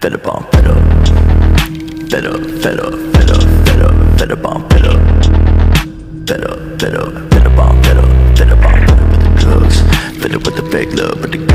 Fed up on fed up. Fed up, fed up, fed up, fed up, fed up on fed up. Fed up, fed up, on fed up, with the drugs. Fed up with the fake love, with the